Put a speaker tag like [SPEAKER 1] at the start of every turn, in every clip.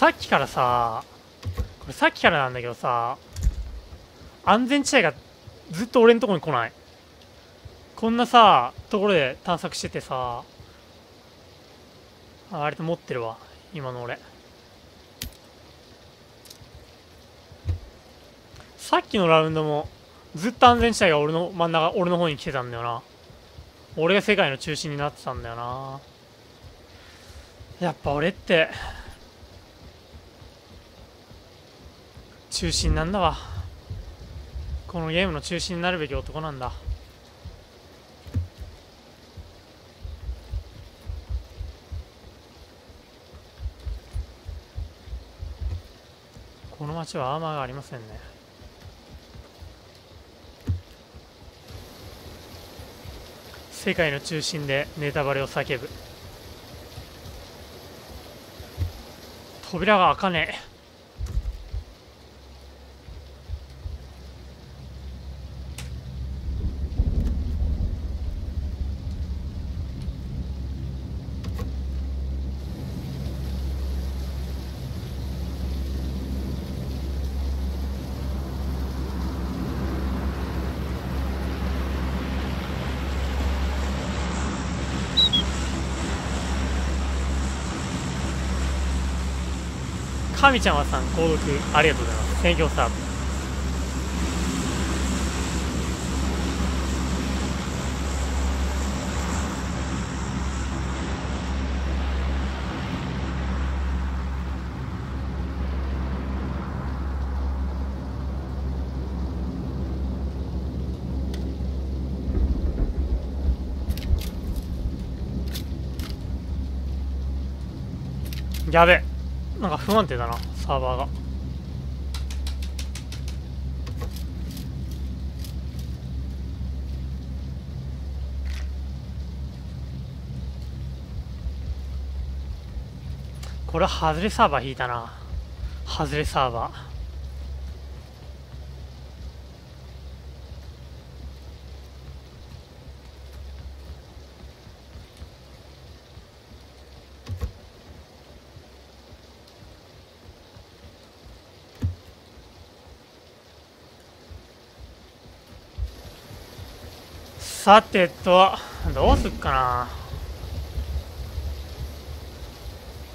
[SPEAKER 1] さっきからさこれさっきからなんだけどさ安全地帯がずっと俺のとこに来ない。こんなさところで探索しててさああれと持ってるわ今の俺。さっきのラウンドもずっと安全地帯が俺の真ん中俺の方に来てたんだよな。俺が世界の中心になってたんだよな。やっぱ俺って中心なんだわ。このゲームの中心になるべき男なんだ。この街はアーマーがありませんね。世界の中心でネタバレを叫ぶ。扉が開かねえ。神ちゃんはさん購読ありがとうございます。選挙スタートやべ。なんか不安定だなサーバーが。これ外れサーバー引いたな。外れサーバー。さてとどうすっか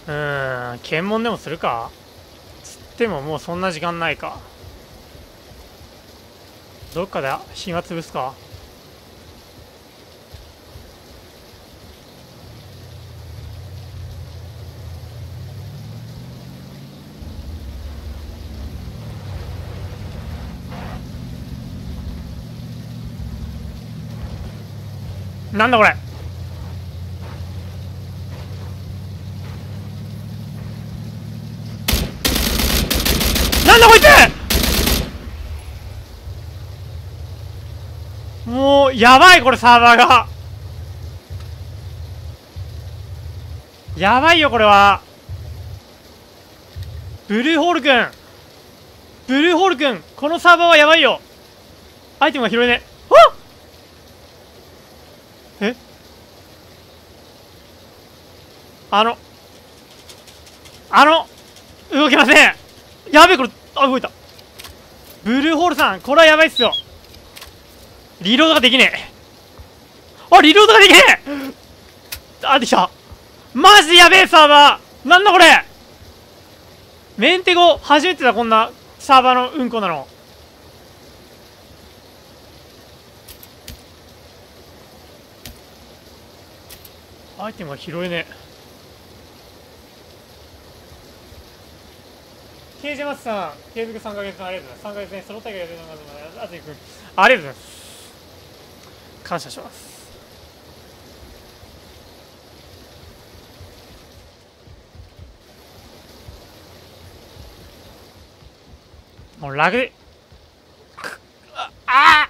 [SPEAKER 1] な。うん検問でもするか。つってももうそんな時間ないか。どっかで暇つぶすか。なんだこれ？なんだこいつ！もうやばいこれサーバーが。やばいよこれは。ブルーホールくんブルーホールくんこのサーバーはやばいよ。アイテムが拾えねえ。あのあの動けません。やべえこれあ動いた。ブルーホールさんこれはやばいっすよ。リロードができねえ。あリロードができねえ。あできた。マジやべえサーバー。なんだこれ。メンテゴ初めてだこんなサーバーのうんこなの。アイテムが拾えねえ。ケージマスさん継続3ヶ月ありがとうございます3ヶ月ねその大会が出たのがあとくありがとうございます感謝しますもうラグでああ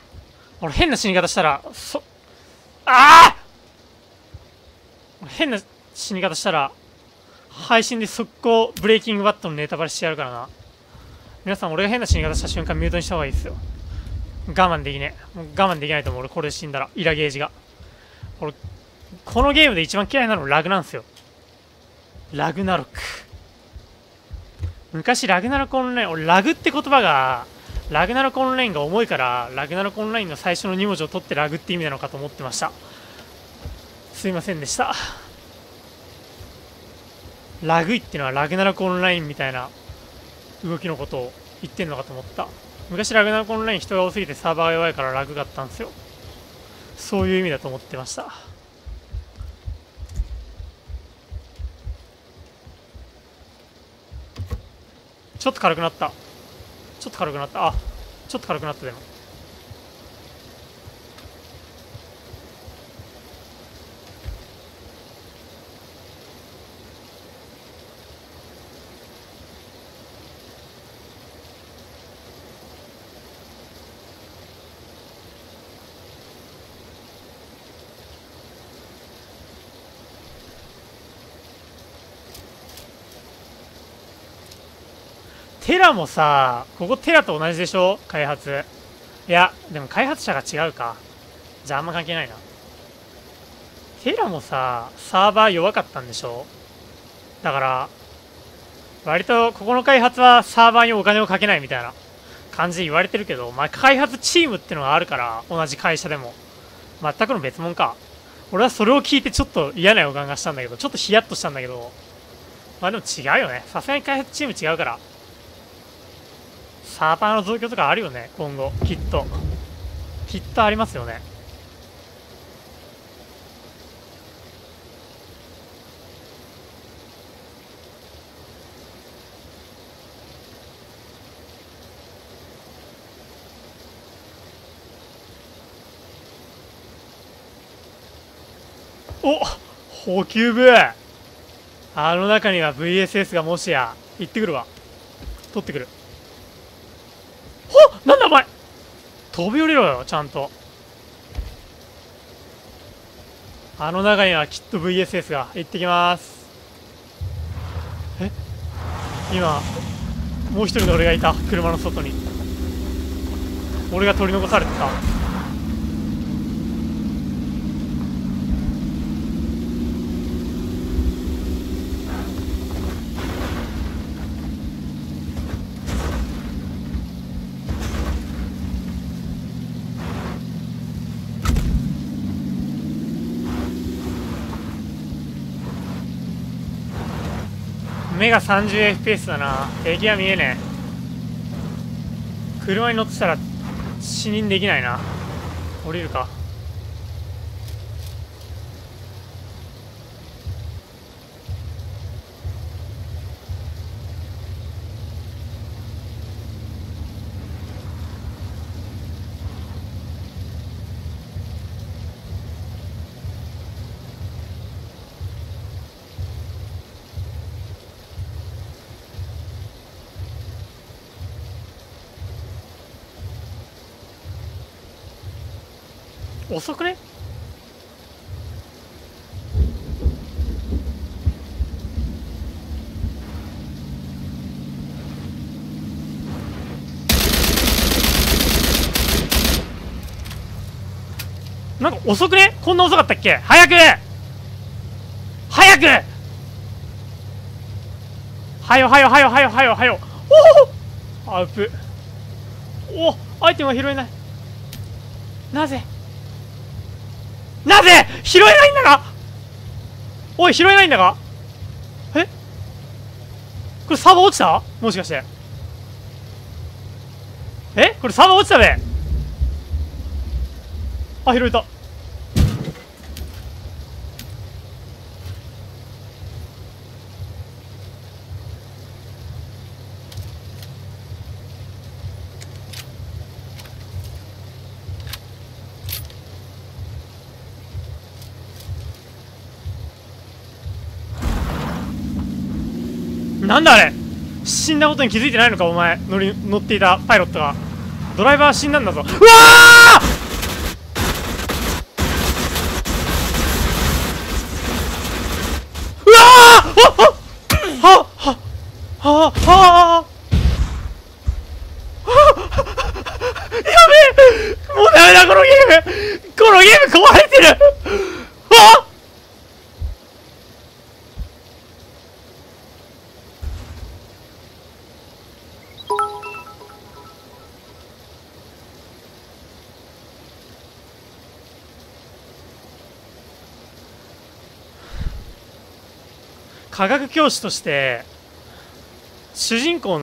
[SPEAKER 1] 俺変な死に方したらそああ変な死に方したら配信で速攻ブレイキングバットのネタバレしてやるからな。皆さん俺が変な死に方した瞬間ミュートにした方がいいですよ。我慢できねえ。我慢できないと思う俺これで死んだら。イラゲージが。俺このゲームで一番嫌いなのラグなんですよ。ラグナロック。昔ラグナロクオンライン俺ラグって言葉がラグナロクオンラインが重いからラグナロクオンラインの最初の2文字を取ってラグって意味なのかと思ってました。すいませんでした。ラグイっていうのはラグナロクオンラインみたいな動きのことを言ってんのかと思った。昔ラグナロクオンライン人が多すぎてサーバーが弱いからラグがあったんですよ。そういう意味だと思ってました。ちょっと軽くなった。ちょっと軽くなった。あちょっと軽くなったでも。テラもさここテラと同じでしょ？開発。いやでも開発者が違うか。じゃああんま関係ないな。テラもさサーバー弱かったんでしょ？だから割とここの開発はサーバーにお金をかけないみたいな感じで言われてるけど、まあ、開発チームってのがあるから同じ会社でも。全くの別物か。俺はそれを聞いてちょっと嫌な予感がしたんだけどちょっとヒヤッとしたんだけど。まあでも違うよね。さすがに開発チーム違うから。サーバーの増強とかあるよね今後。きっと。きっとありますよね。お補給部。あの中には VSS がもしや行ってくるわ。取ってくる。なんだお前。飛び降りろよちゃんと。あの中にはきっと VSS が。行ってきます。え？今もう一人の俺がいた。車の外に。俺が取り残されてた。目が 30fps だな。敵は見えねえ。車に乗ってたら死認できないな。降りるか。遅くね？なんか遅くね？こんな遅かったっけ？早く早く！はよはよはよはよはよはよ。おおアウプおアイテムは拾えない。なぜ？なぜ拾えないんだが？おい、拾えないんだが？え？これサーバー落ちた？もしかして。え？これサーバー落ちたべ。あ、拾えた。なんだあれ。死んだことに気づいてないのかお前。乗り乗っていたパイロットが。ドライバー死んだんだぞ。うわうわははははやべえもうダメだこのゲームこのゲーム壊れてるあ科学教師として主人公